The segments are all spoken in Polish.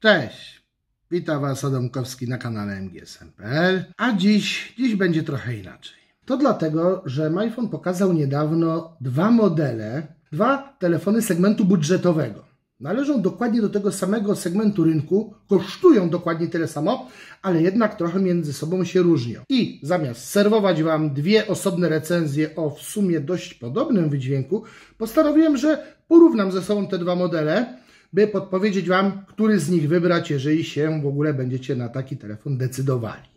Cześć, witam Was Adamkowski na kanale MGSM.pl, a dziś, dziś będzie trochę inaczej. To dlatego, że MyPhone pokazał niedawno dwa modele, dwa telefony segmentu budżetowego. Należą dokładnie do tego samego segmentu rynku, kosztują dokładnie tyle samo, ale jednak trochę między sobą się różnią. I zamiast serwować Wam dwie osobne recenzje o w sumie dość podobnym wydźwięku, postanowiłem, że porównam ze sobą te dwa modele, by podpowiedzieć Wam, który z nich wybrać, jeżeli się w ogóle będziecie na taki telefon decydowali.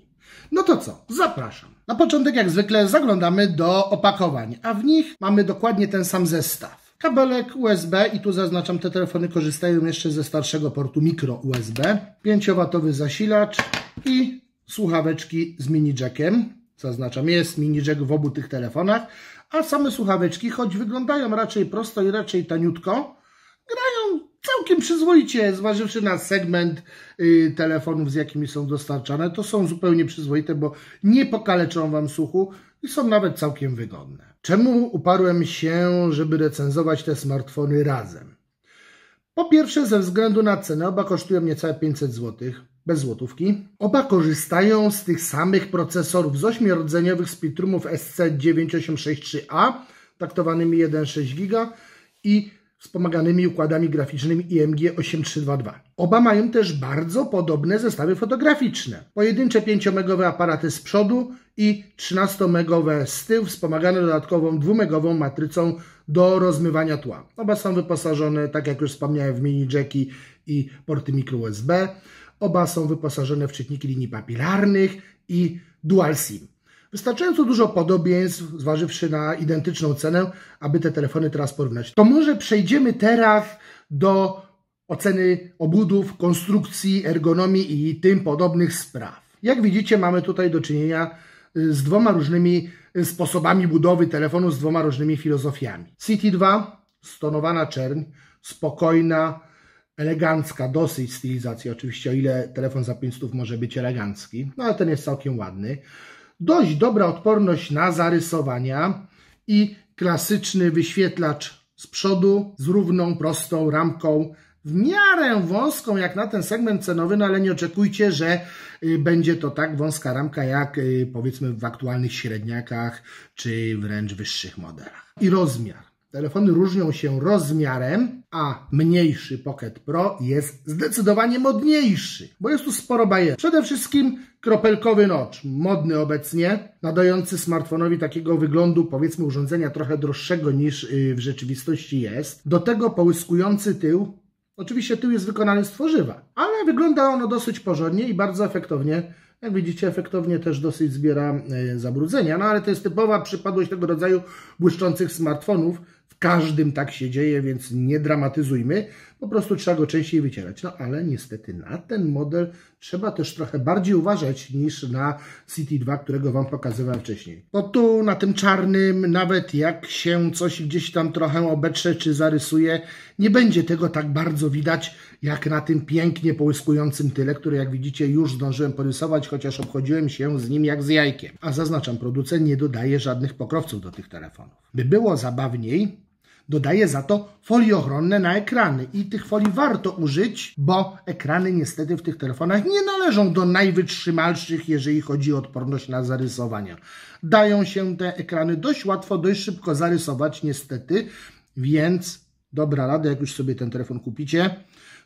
No to co? Zapraszam. Na początek, jak zwykle, zaglądamy do opakowań, a w nich mamy dokładnie ten sam zestaw. Kabelek USB i tu zaznaczam, te telefony korzystają jeszcze ze starszego portu micro USB, 5W zasilacz i słuchaweczki z mini jackiem. Zaznaczam, jest mini jack w obu tych telefonach, a same słuchaweczki, choć wyglądają raczej prosto i raczej taniutko, grają całkiem przyzwoicie, zważywszy na segment y, telefonów, z jakimi są dostarczane. To są zupełnie przyzwoite, bo nie pokaleczą Wam słuchu i są nawet całkiem wygodne. Czemu uparłem się, żeby recenzować te smartfony razem? Po pierwsze, ze względu na cenę, oba kosztują niecałe 500 zł, bez złotówki. Oba korzystają z tych samych procesorów z 8-rdzeniowych Spectrumów SC9863A, taktowanymi 1,6 GB i wspomaganymi układami graficznymi IMG 8322. Oba mają też bardzo podobne zestawy fotograficzne. Pojedyncze 5-megowe aparaty z przodu i 13-megowe z tyłu, wspomagane dodatkową 2-megową matrycą do rozmywania tła. Oba są wyposażone, tak jak już wspomniałem, w mini jacki i porty micro USB. Oba są wyposażone w czytniki linii papilarnych i dual SIM. Wystarczająco dużo podobieństw, zważywszy na identyczną cenę, aby te telefony teraz porównać. To może przejdziemy teraz do oceny obudów, konstrukcji, ergonomii i tym podobnych spraw. Jak widzicie, mamy tutaj do czynienia y, z dwoma różnymi y, sposobami budowy telefonu, z dwoma różnymi filozofiami. CT2, stonowana czerń, spokojna, elegancka, dosyć stylizacja, oczywiście o ile telefon za 500 może być elegancki, no ale ten jest całkiem ładny dość dobra odporność na zarysowania i klasyczny wyświetlacz z przodu z równą, prostą ramką, w miarę wąską jak na ten segment cenowy, no ale nie oczekujcie, że y, będzie to tak wąska ramka jak y, powiedzmy w aktualnych średniakach czy wręcz wyższych modelach. I rozmiar. Telefony różnią się rozmiarem, a mniejszy Pocket Pro jest zdecydowanie modniejszy, bo jest tu sporo bajer. Przede wszystkim kropelkowy notch, modny obecnie, nadający smartfonowi takiego wyglądu, powiedzmy, urządzenia trochę droższego niż y, w rzeczywistości jest. Do tego połyskujący tył. Oczywiście tył jest wykonany z tworzywa, ale wygląda ono dosyć porządnie i bardzo efektownie jak widzicie, efektownie też dosyć zbiera y, zabrudzenia, no ale to jest typowa przypadłość tego rodzaju błyszczących smartfonów, każdym tak się dzieje, więc nie dramatyzujmy. Po prostu trzeba go częściej wycierać. No ale niestety na ten model trzeba też trochę bardziej uważać niż na City 2, którego Wam pokazywałem wcześniej. Bo tu na tym czarnym, nawet jak się coś gdzieś tam trochę obetrze czy zarysuje, nie będzie tego tak bardzo widać, jak na tym pięknie połyskującym tyle, który jak widzicie już zdążyłem porysować, chociaż obchodziłem się z nim jak z jajkiem. A zaznaczam, producent nie dodaje żadnych pokrowców do tych telefonów. By było zabawniej, Dodaje za to folie ochronne na ekrany i tych folii warto użyć, bo ekrany niestety w tych telefonach nie należą do najwytrzymalszych, jeżeli chodzi o odporność na zarysowania. Dają się te ekrany dość łatwo, dość szybko zarysować niestety, więc dobra rada, jak już sobie ten telefon kupicie,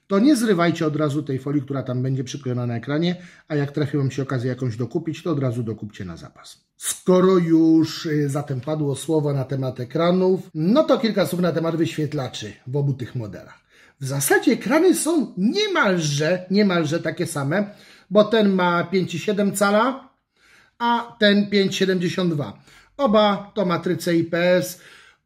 to nie zrywajcie od razu tej folii, która tam będzie przyklejona na ekranie, a jak trafi Wam się okazję jakąś dokupić, to od razu dokupcie na zapas. Skoro już y, zatem padło słowo na temat ekranów, no to kilka słów na temat wyświetlaczy w obu tych modelach. W zasadzie ekrany są niemalże, niemalże takie same, bo ten ma 5,7 cala, a ten 5,72. Oba to matryce IPS,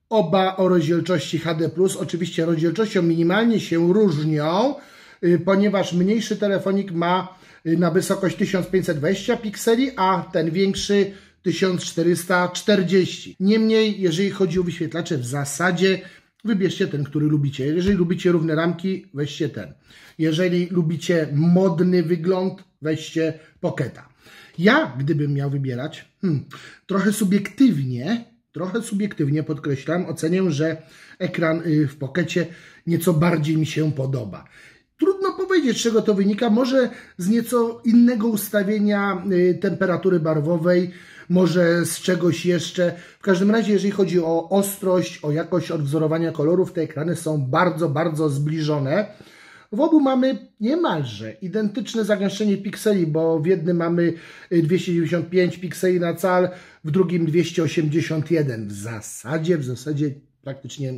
Oba o rozdzielczości HD+, oczywiście rozdzielczością minimalnie się różnią, y, ponieważ mniejszy telefonik ma y, na wysokość 1520 pikseli, a ten większy 1440. Niemniej, jeżeli chodzi o wyświetlacze, w zasadzie wybierzcie ten, który lubicie. Jeżeli lubicie równe ramki, weźcie ten. Jeżeli lubicie modny wygląd, weźcie Pocketa. Ja, gdybym miał wybierać, hmm, trochę subiektywnie, trochę subiektywnie podkreślam, ocenię, że ekran y, w pokecie nieco bardziej mi się podoba. Trudno powiedzieć, z czego to wynika. Może z nieco innego ustawienia y, temperatury barwowej, może z czegoś jeszcze. W każdym razie, jeżeli chodzi o ostrość, o jakość odwzorowania kolorów, te ekrany są bardzo, bardzo zbliżone. W obu mamy niemalże identyczne zagęszczenie pikseli, bo w jednym mamy 295 pikseli na cal, w drugim 281. W zasadzie, w zasadzie praktycznie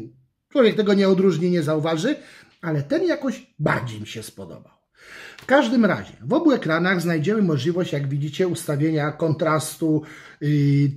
człowiek tego nie odróżni, nie zauważy, ale ten jakoś bardziej mi się spodobał. W każdym razie, w obu ekranach znajdziemy możliwość, jak widzicie, ustawienia kontrastu, yy,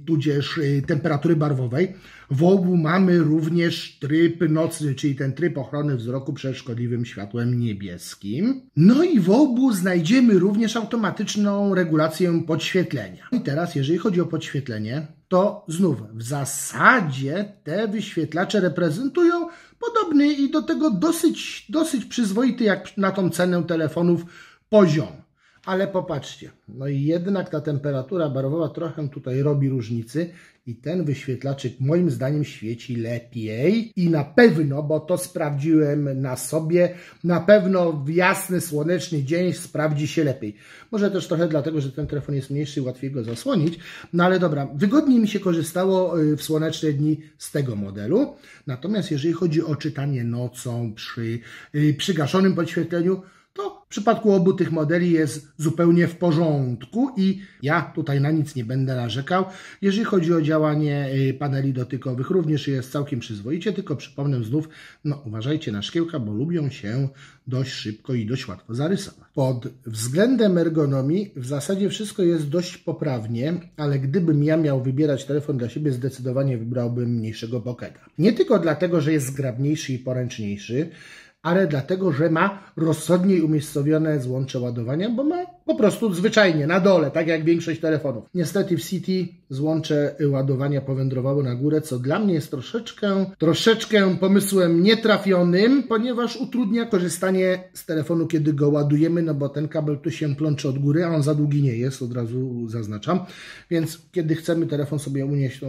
tudzież yy, temperatury barwowej. W obu mamy również tryb nocny, czyli ten tryb ochrony wzroku przed szkodliwym światłem niebieskim. No i w obu znajdziemy również automatyczną regulację podświetlenia. I teraz, jeżeli chodzi o podświetlenie, to znów w zasadzie te wyświetlacze reprezentują podobny i do tego dosyć, dosyć przyzwoity jak na tą cenę telefonów poziom. Ale popatrzcie, no i jednak ta temperatura barwowa trochę tutaj robi różnicy i ten wyświetlaczyk moim zdaniem świeci lepiej i na pewno, bo to sprawdziłem na sobie, na pewno w jasny, słoneczny dzień sprawdzi się lepiej. Może też trochę dlatego, że ten telefon jest mniejszy i łatwiej go zasłonić, no ale dobra, wygodniej mi się korzystało y, w słoneczne dni z tego modelu. Natomiast jeżeli chodzi o czytanie nocą przy y, przygaszonym podświetleniu, to w przypadku obu tych modeli jest zupełnie w porządku i ja tutaj na nic nie będę narzekał. Jeżeli chodzi o działanie y, paneli dotykowych, również jest całkiem przyzwoicie, tylko przypomnę znów, no uważajcie na szkiełka, bo lubią się dość szybko i dość łatwo zarysować. Pod względem ergonomii w zasadzie wszystko jest dość poprawnie, ale gdybym ja miał wybierać telefon dla siebie, zdecydowanie wybrałbym mniejszego Pocketa. Nie tylko dlatego, że jest zgrabniejszy i poręczniejszy, ale dlatego, że ma rozsądniej umiejscowione złącze ładowania, bo ma po prostu zwyczajnie na dole, tak jak większość telefonów. Niestety w City złącze ładowania powędrowały na górę, co dla mnie jest troszeczkę, troszeczkę pomysłem nietrafionym, ponieważ utrudnia korzystanie z telefonu, kiedy go ładujemy, no bo ten kabel tu się plącze od góry, a on za długi nie jest, od razu zaznaczam. Więc kiedy chcemy telefon sobie unieść, to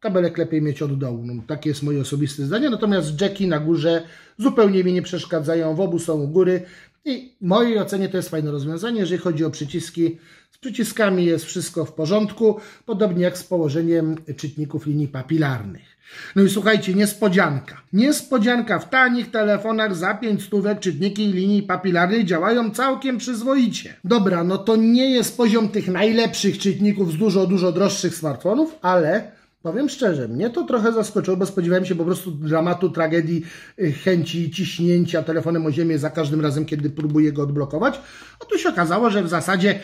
kabelek lepiej mieć od dołu. No, takie jest moje osobiste zdanie. Natomiast jacki na górze zupełnie mi nie przeszkadzają. W obu są u góry. I w mojej ocenie to jest fajne rozwiązanie. Jeżeli chodzi o przyciski, z przyciskami jest wszystko w porządku. Podobnie jak z położeniem czytników linii papilarnych. No i słuchajcie, niespodzianka. Niespodzianka. W tanich telefonach za 5 stówek czytniki linii papilarnej działają całkiem przyzwoicie. Dobra, no to nie jest poziom tych najlepszych czytników z dużo, dużo droższych smartfonów, ale Powiem szczerze, mnie to trochę zaskoczyło, bo spodziewałem się po prostu dramatu, tragedii, y, chęci ciśnięcia telefonem o ziemię za każdym razem, kiedy próbuję go odblokować. A tu się okazało, że w zasadzie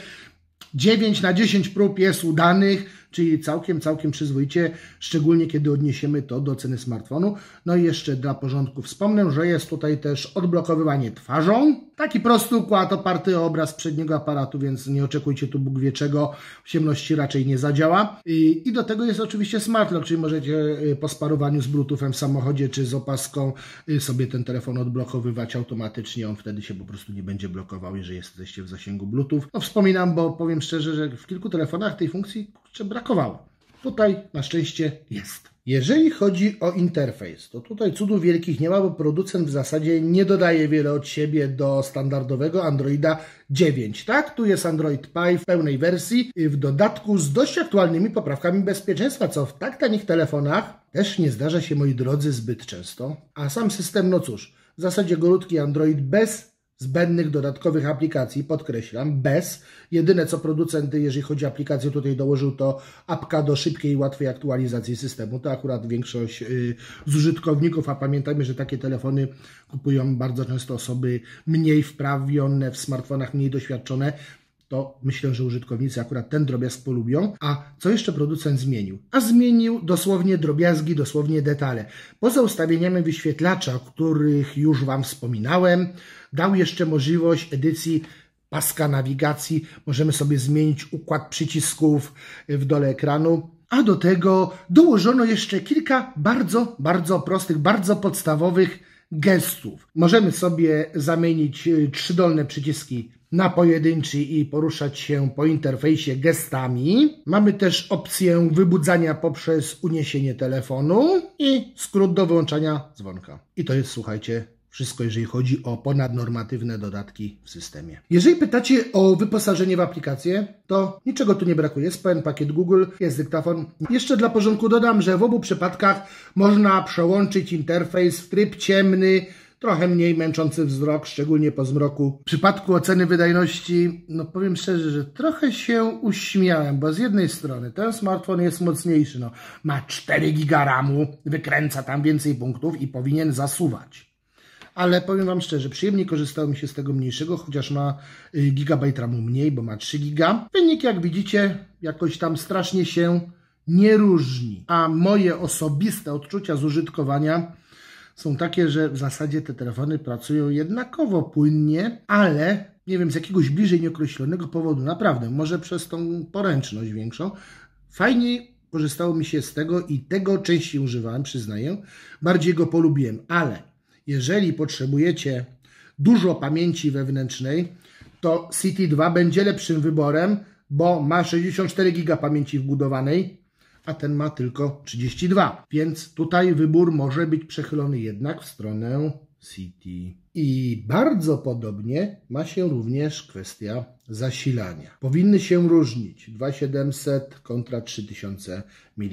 9 na 10 prób jest udanych, czyli całkiem, całkiem przyzwoicie, szczególnie kiedy odniesiemy to do ceny smartfonu. No i jeszcze dla porządku wspomnę, że jest tutaj też odblokowywanie twarzą. Taki prosty układ oparty o obraz przedniego aparatu, więc nie oczekujcie tu Bóg wie czego, w ciemności raczej nie zadziała. I, I, do tego jest oczywiście smart lock, czyli możecie y, po sparowaniu z bluetoothem w samochodzie czy z opaską y, sobie ten telefon odblokowywać automatycznie, on wtedy się po prostu nie będzie blokował, jeżeli jesteście w zasięgu bluetooth. No wspominam, bo powiem szczerze, że w kilku telefonach tej funkcji czy brakowało. Tutaj na szczęście jest. Jeżeli chodzi o interfejs, to tutaj cudów wielkich nie ma, bo producent w zasadzie nie dodaje wiele od siebie do standardowego Androida 9. Tak, tu jest Android Pie w pełnej wersji, w dodatku z dość aktualnymi poprawkami bezpieczeństwa, co w tak tanich telefonach też nie zdarza się, moi drodzy, zbyt często. A sam system, no cóż, w zasadzie golutki Android bez zbędnych dodatkowych aplikacji, podkreślam, bez. Jedyne co producent, jeżeli chodzi o aplikację, tutaj dołożył to apka do szybkiej i łatwej aktualizacji systemu. To akurat większość y, z użytkowników, a pamiętajmy, że takie telefony kupują bardzo często osoby mniej wprawione w smartfonach, mniej doświadczone, to myślę, że użytkownicy akurat ten drobiazg polubią. A co jeszcze producent zmienił? A zmienił dosłownie drobiazgi, dosłownie detale. Poza ustawieniami wyświetlacza, o których już Wam wspominałem, dał jeszcze możliwość edycji paska nawigacji. Możemy sobie zmienić układ przycisków w dole ekranu. A do tego dołożono jeszcze kilka bardzo, bardzo prostych, bardzo podstawowych gestów. Możemy sobie zamienić trzy dolne przyciski na pojedynczy i poruszać się po interfejsie gestami. Mamy też opcję wybudzania poprzez uniesienie telefonu i skrót do wyłączania dzwonka. I to jest, słuchajcie, wszystko, jeżeli chodzi o ponadnormatywne dodatki w systemie. Jeżeli pytacie o wyposażenie w aplikację, to niczego tu nie brakuje. Jest pełen pakiet Google, jest dyktafon. Jeszcze dla porządku dodam, że w obu przypadkach można przełączyć interfejs w tryb ciemny, trochę mniej męczący wzrok, szczególnie po zmroku. W przypadku oceny wydajności, no powiem szczerze, że trochę się uśmiałem, bo z jednej strony ten smartfon jest mocniejszy, no, ma 4 giga RAMu, wykręca tam więcej punktów i powinien zasuwać. Ale powiem Wam szczerze, przyjemnie korzystało mi się z tego mniejszego, chociaż ma y, gigabajt RAMu mniej, bo ma 3 giga. Wynik, jak widzicie, jakoś tam strasznie się nie różni. A moje osobiste odczucia z użytkowania są takie, że w zasadzie te telefony pracują jednakowo płynnie, ale nie wiem, z jakiegoś bliżej nieokreślonego powodu, naprawdę, może przez tą poręczność większą, fajniej korzystało mi się z tego i tego częściej używałem, przyznaję, bardziej go polubiłem, ale jeżeli potrzebujecie dużo pamięci wewnętrznej, to City 2 będzie lepszym wyborem, bo ma 64 GB pamięci wbudowanej, a ten ma tylko 32. Więc tutaj wybór może być przechylony jednak w stronę City. I bardzo podobnie ma się również kwestia zasilania. Powinny się różnić 2700 kontra 3000 mAh.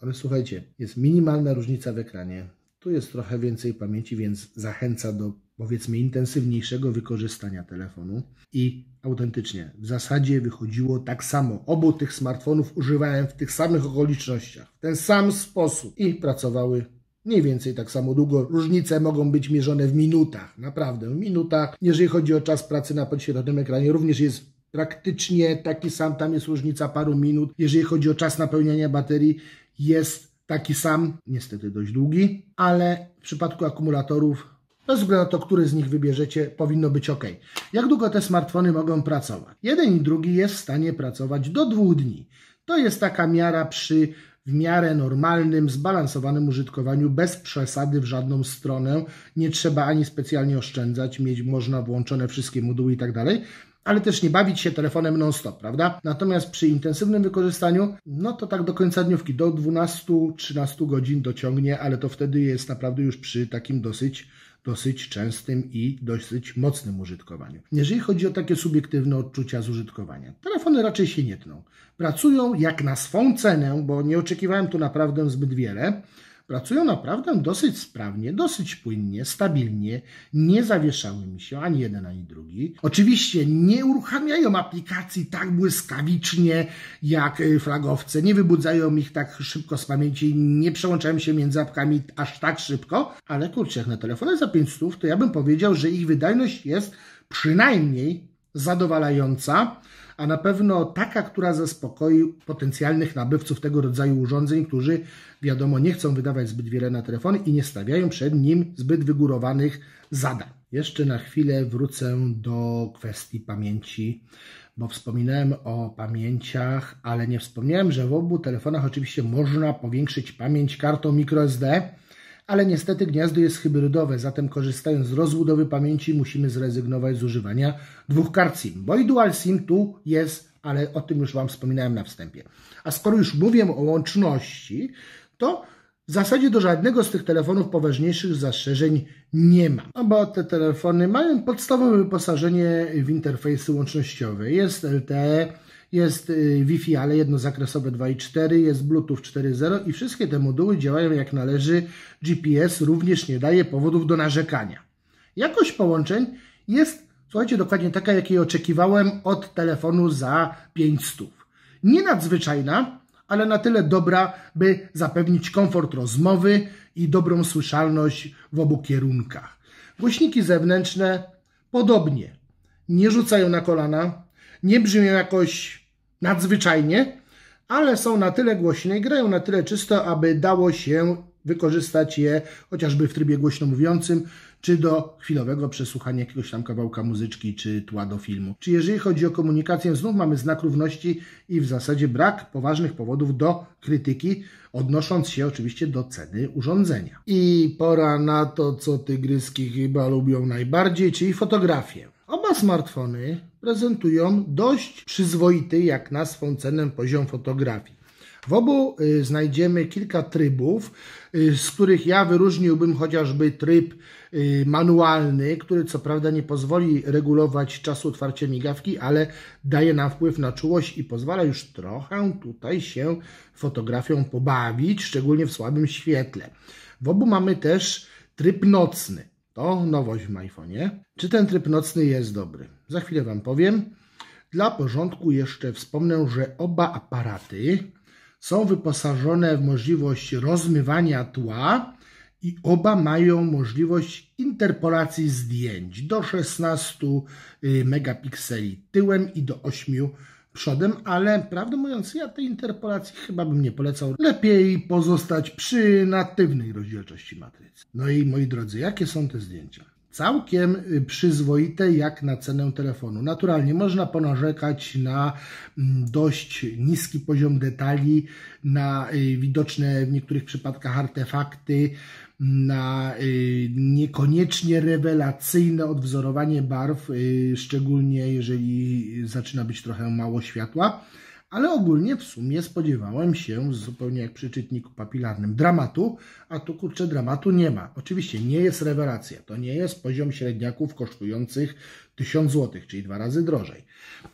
Ale słuchajcie, jest minimalna różnica w ekranie. Tu jest trochę więcej pamięci, więc zachęca do powiedzmy intensywniejszego wykorzystania telefonu i autentycznie w zasadzie wychodziło tak samo. Obu tych smartfonów używałem w tych samych okolicznościach, w ten sam sposób i pracowały mniej więcej tak samo długo. Różnice mogą być mierzone w minutach, naprawdę w minutach. Jeżeli chodzi o czas pracy na podświetlonym ekranie, również jest praktycznie taki sam, tam jest różnica paru minut. Jeżeli chodzi o czas napełniania baterii, jest taki sam, niestety dość długi, ale w przypadku akumulatorów bez względu na to, który z nich wybierzecie, powinno być ok. Jak długo te smartfony mogą pracować? Jeden i drugi jest w stanie pracować do dwóch dni. To jest taka miara przy w miarę normalnym, zbalansowanym użytkowaniu, bez przesady w żadną stronę. Nie trzeba ani specjalnie oszczędzać, mieć można włączone wszystkie moduły i tak dalej ale też nie bawić się telefonem non-stop, prawda? Natomiast przy intensywnym wykorzystaniu, no to tak do końca dniówki, do 12-13 godzin dociągnie, ale to wtedy jest naprawdę już przy takim dosyć dosyć częstym i dosyć mocnym użytkowaniu. Jeżeli chodzi o takie subiektywne odczucia z użytkowania, telefony raczej się nie tną. Pracują jak na swą cenę, bo nie oczekiwałem tu naprawdę zbyt wiele pracują naprawdę dosyć sprawnie, dosyć płynnie, stabilnie, nie zawieszały mi się ani jeden, ani drugi. Oczywiście nie uruchamiają aplikacji tak błyskawicznie jak y, flagowce, nie wybudzają ich tak szybko z pamięci, nie przełączają się między apkami aż tak szybko, ale kurczę, jak na telefony za 500, to ja bym powiedział, że ich wydajność jest przynajmniej zadowalająca, a na pewno taka, która zaspokoi potencjalnych nabywców tego rodzaju urządzeń, którzy wiadomo nie chcą wydawać zbyt wiele na telefony i nie stawiają przed nim zbyt wygórowanych zadań. Jeszcze na chwilę wrócę do kwestii pamięci, bo wspominałem o pamięciach, ale nie wspomniałem, że w obu telefonach oczywiście można powiększyć pamięć kartą microSD, ale niestety gniazdo jest hybrydowe, zatem korzystając z rozbudowy pamięci musimy zrezygnować z używania dwóch kart SIM, bo i dual SIM tu jest, ale o tym już Wam wspominałem na wstępie. A skoro już mówię o łączności, to w zasadzie do żadnego z tych telefonów poważniejszych zastrzeżeń nie ma, no bo te telefony mają podstawowe wyposażenie w interfejsy łącznościowe. Jest LTE, jest y, Wi-Fi, ale jednozakresowe 2.4, jest Bluetooth 4.0 i wszystkie te moduły działają jak należy. GPS również nie daje powodów do narzekania. Jakość połączeń jest, słuchajcie, dokładnie taka, jakiej oczekiwałem od telefonu za 500. Nie nadzwyczajna, ale na tyle dobra, by zapewnić komfort rozmowy i dobrą słyszalność w obu kierunkach. Głośniki zewnętrzne podobnie. Nie rzucają na kolana, nie brzmią jakoś nadzwyczajnie, ale są na tyle głośne i grają na tyle czysto, aby dało się wykorzystać je chociażby w trybie głośno mówiącym, czy do chwilowego przesłuchania jakiegoś tam kawałka muzyczki, czy tła do filmu. Czy jeżeli chodzi o komunikację, znów mamy znak równości i w zasadzie brak poważnych powodów do krytyki, odnosząc się oczywiście do ceny urządzenia. I pora na to, co tygryski chyba lubią najbardziej, czyli fotografię. Oba smartfony prezentują dość przyzwoity, jak na swą cenę, poziom fotografii. W obu y, znajdziemy kilka trybów, y, z których ja wyróżniłbym chociażby tryb y, manualny, który co prawda nie pozwoli regulować czasu otwarcia migawki, ale daje nam wpływ na czułość i pozwala już trochę tutaj się fotografią pobawić, szczególnie w słabym świetle. W obu mamy też tryb nocny. To nowość w iPhone'ie. Czy ten tryb nocny jest dobry? Za chwilę Wam powiem. Dla porządku jeszcze wspomnę, że oba aparaty są wyposażone w możliwość rozmywania tła i oba mają możliwość interpolacji zdjęć do 16 y, megapikseli tyłem i do 8 przodem, ale prawdę mówiąc, ja tej interpolacji chyba bym nie polecał. Lepiej pozostać przy natywnej rozdzielczości matrycy. No i moi drodzy, jakie są te zdjęcia? całkiem y, przyzwoite jak na cenę telefonu. Naturalnie można ponarzekać na mm, dość niski poziom detali, na y, widoczne w niektórych przypadkach artefakty, na y, niekoniecznie rewelacyjne odwzorowanie barw, szczególnie jeżeli zaczyna być trochę mało światła ale ogólnie w sumie spodziewałem się, zupełnie jak przy czytniku papilarnym, dramatu, a tu kurczę dramatu nie ma. Oczywiście nie jest rewelacja, to nie jest poziom średniaków kosztujących 1000 zł, czyli dwa razy drożej.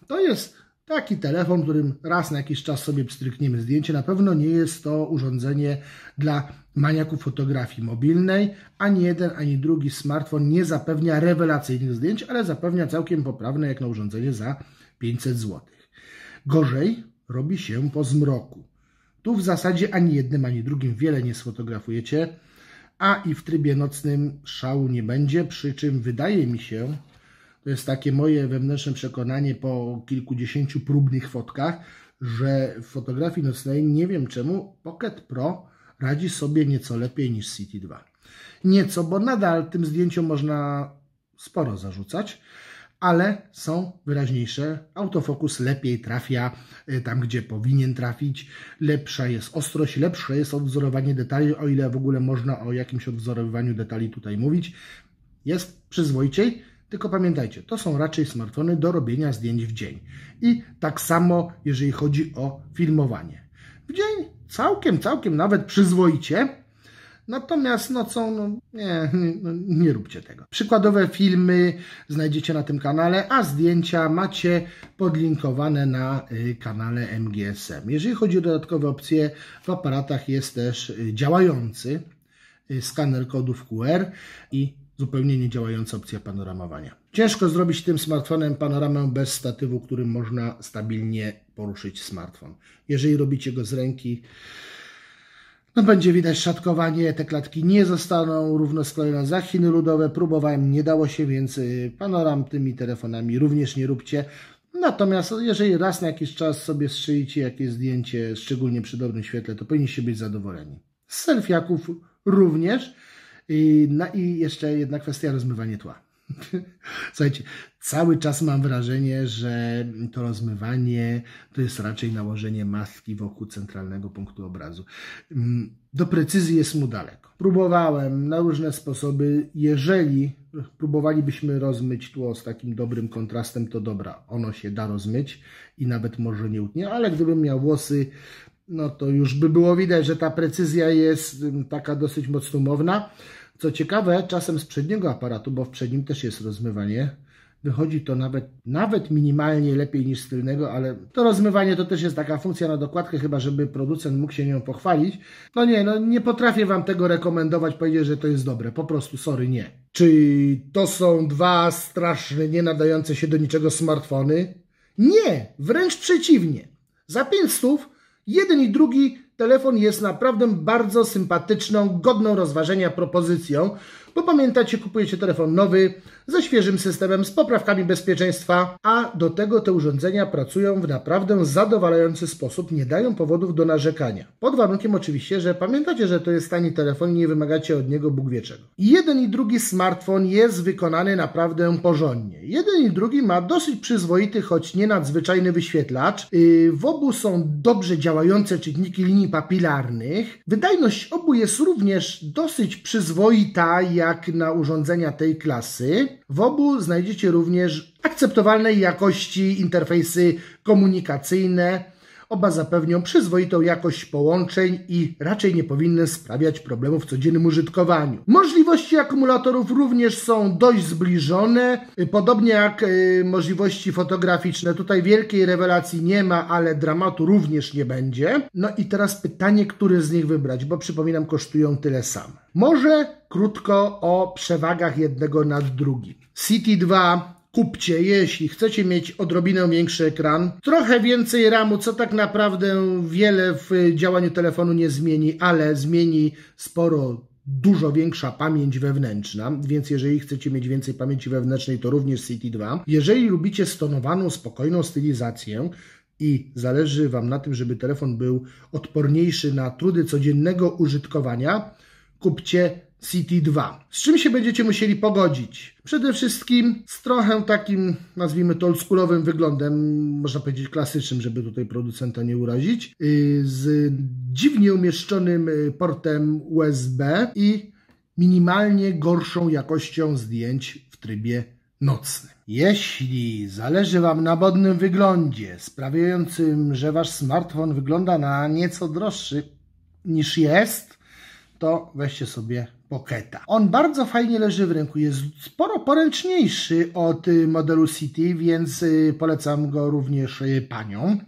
To jest taki telefon, którym raz na jakiś czas sobie pstrykniemy zdjęcie. Na pewno nie jest to urządzenie dla maniaków fotografii mobilnej. Ani jeden, ani drugi smartfon nie zapewnia rewelacyjnych zdjęć, ale zapewnia całkiem poprawne jak na urządzenie za 500 zł. Gorzej robi się po zmroku. Tu w zasadzie ani jednym, ani drugim wiele nie sfotografujecie, a i w trybie nocnym szału nie będzie, przy czym wydaje mi się, to jest takie moje wewnętrzne przekonanie po kilkudziesięciu próbnych fotkach, że w fotografii nocnej nie wiem czemu Pocket Pro radzi sobie nieco lepiej niż City 2. Nieco, bo nadal tym zdjęciom można sporo zarzucać, ale są wyraźniejsze. Autofokus lepiej trafia y, tam, gdzie powinien trafić. Lepsza jest ostrość, lepsze jest odwzorowanie detali, o ile w ogóle można o jakimś odwzorowywaniu detali tutaj mówić. Jest przyzwoiciej, tylko pamiętajcie, to są raczej smartfony do robienia zdjęć w dzień. I tak samo, jeżeli chodzi o filmowanie. W dzień całkiem, całkiem nawet przyzwoicie, Natomiast nocą, no nie, no, nie róbcie tego. Przykładowe filmy znajdziecie na tym kanale, a zdjęcia macie podlinkowane na y, kanale MGSM. Jeżeli chodzi o dodatkowe opcje, w aparatach jest też y, działający y, skaner kodów QR i zupełnie niedziałająca opcja panoramowania. Ciężko zrobić tym smartfonem panoramę bez statywu, którym można stabilnie poruszyć smartfon. Jeżeli robicie go z ręki, no będzie widać szatkowanie, te klatki nie zostaną równo sklejone za Chiny ludowe. Próbowałem, nie dało się, więc y, panoram tymi telefonami również nie róbcie. Natomiast jeżeli raz na jakiś czas sobie strzelicie jakieś zdjęcie, szczególnie przy dobrym świetle, to powinniście być zadowoleni. Z selfiaków również. I, no i jeszcze jedna kwestia, rozmywanie tła. Słuchajcie, cały czas mam wrażenie, że to rozmywanie to jest raczej nałożenie maski wokół centralnego punktu obrazu. Mm, do precyzji jest mu daleko. Próbowałem na różne sposoby. Jeżeli próbowalibyśmy rozmyć tło z takim dobrym kontrastem, to dobra, ono się da rozmyć i nawet może nie utnie, ale gdybym miał włosy, no to już by było widać, że ta precyzja jest mm, taka dosyć mocno umowna. Co ciekawe, czasem z przedniego aparatu, bo w przednim też jest rozmywanie, wychodzi to nawet, nawet minimalnie lepiej niż z tylnego, ale to rozmywanie to też jest taka funkcja na dokładkę, chyba żeby producent mógł się nią pochwalić. No nie, no nie potrafię Wam tego rekomendować, powiedzieć, że to jest dobre. Po prostu, sorry, nie. Czy to są dwa straszne, nie nadające się do niczego smartfony? Nie, wręcz przeciwnie. Za 500 jeden i drugi telefon jest naprawdę bardzo sympatyczną, godną rozważenia propozycją, bo pamiętacie, kupujecie telefon nowy, ze świeżym systemem, z poprawkami bezpieczeństwa, a do tego te urządzenia pracują w naprawdę zadowalający sposób, nie dają powodów do narzekania. Pod warunkiem oczywiście, że pamiętacie, że to jest tani telefon i nie wymagacie od niego Bóg wie czego. Jeden i drugi smartfon jest wykonany naprawdę porządnie. Jeden i drugi ma dosyć przyzwoity, choć nie nadzwyczajny wyświetlacz. Y, w obu są dobrze działające czytniki linii papilarnych. Wydajność obu jest również dosyć przyzwoita, jak na urządzenia tej klasy. W obu znajdziecie również akceptowalnej jakości interfejsy komunikacyjne Oba zapewnią przyzwoitą jakość połączeń i raczej nie powinny sprawiać problemów w codziennym użytkowaniu. Możliwości akumulatorów również są dość zbliżone, podobnie jak y, możliwości fotograficzne. Tutaj wielkiej rewelacji nie ma, ale dramatu również nie będzie. No i teraz pytanie, który z nich wybrać, bo przypominam, kosztują tyle samo. Może krótko o przewagach jednego nad drugim. City 2 kupcie, jeśli chcecie mieć odrobinę większy ekran, trochę więcej RAMu, co tak naprawdę wiele w działaniu telefonu nie zmieni, ale zmieni sporo dużo większa pamięć wewnętrzna, więc jeżeli chcecie mieć więcej pamięci wewnętrznej, to również City 2. Jeżeli lubicie stonowaną, spokojną stylizację, i zależy Wam na tym, żeby telefon był odporniejszy na trudy codziennego użytkowania, kupcie City 2. Z czym się będziecie musieli pogodzić? Przede wszystkim z trochę takim, nazwijmy to oldschoolowym wyglądem, można powiedzieć klasycznym, żeby tutaj producenta nie urazić, y, z dziwnie umieszczonym y, portem USB i minimalnie gorszą jakością zdjęć w trybie nocnym. Jeśli zależy Wam na modnym wyglądzie, sprawiającym, że Wasz smartfon wygląda na nieco droższy niż jest, to weźcie sobie Pocketa. On bardzo fajnie leży w ręku, jest sporo poręczniejszy od y, modelu City, więc y, polecam go również y, paniom.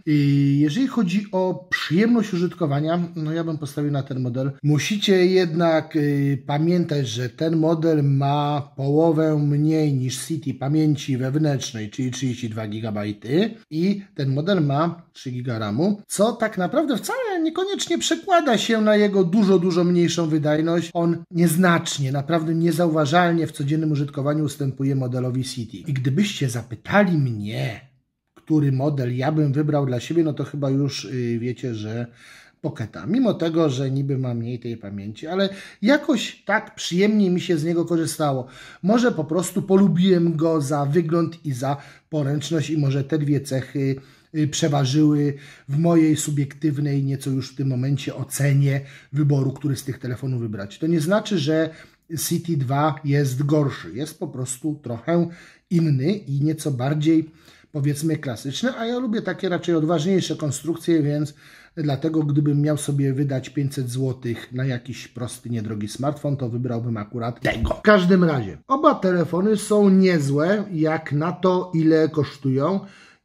Jeżeli chodzi o przyjemność użytkowania, no ja bym postawił na ten model. Musicie jednak pamiętać, że ten model ma połowę mniej niż City pamięci wewnętrznej, czyli 32 GB i ten model ma 3 GB RAMu, co tak naprawdę wcale niekoniecznie przekłada się na jego dużo, dużo mniejszą wydajność. On nie nieznacznie, naprawdę niezauważalnie w codziennym użytkowaniu ustępuje modelowi City. I gdybyście zapytali mnie, który model ja bym wybrał dla siebie, no to chyba już yy, wiecie, że Pocketa. Mimo tego, że niby ma mniej tej pamięci, ale jakoś tak przyjemnie mi się z niego korzystało. Może po prostu polubiłem go za wygląd i za poręczność i może te dwie cechy Y, przeważyły w mojej subiektywnej, nieco już w tym momencie ocenie wyboru, który z tych telefonów wybrać. To nie znaczy, że City 2 jest gorszy. Jest po prostu trochę inny i nieco bardziej powiedzmy klasyczny, a ja lubię takie raczej odważniejsze konstrukcje, więc dlatego gdybym miał sobie wydać 500 zł na jakiś prosty, niedrogi smartfon, to wybrałbym akurat tego. W każdym razie, oba telefony są niezłe, jak na to, ile kosztują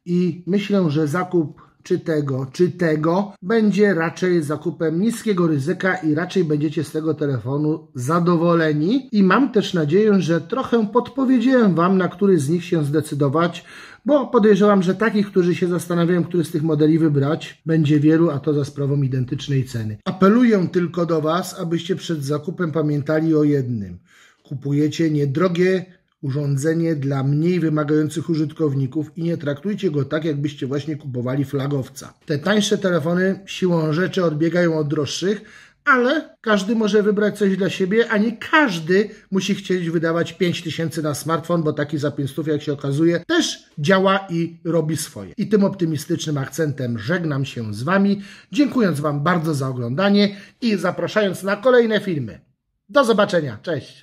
i myślę, że zakup czy tego, czy tego będzie raczej zakupem niskiego ryzyka i raczej będziecie z tego telefonu zadowoleni. I mam też nadzieję, że trochę podpowiedziałem Wam, na który z nich się zdecydować, bo podejrzewam, że takich, którzy się zastanawiają, który z tych modeli wybrać, będzie wielu, a to za sprawą identycznej ceny. Apeluję tylko do Was, abyście przed zakupem pamiętali o jednym. Kupujecie niedrogie urządzenie dla mniej wymagających użytkowników i nie traktujcie go tak, jakbyście właśnie kupowali flagowca. Te tańsze telefony siłą rzeczy odbiegają od droższych, ale każdy może wybrać coś dla siebie, a nie każdy musi chcieć wydawać 5000 na smartfon, bo taki za 500, jak się okazuje, też działa i robi swoje. I tym optymistycznym akcentem żegnam się z Wami, dziękując Wam bardzo za oglądanie i zapraszając na kolejne filmy. Do zobaczenia, cześć!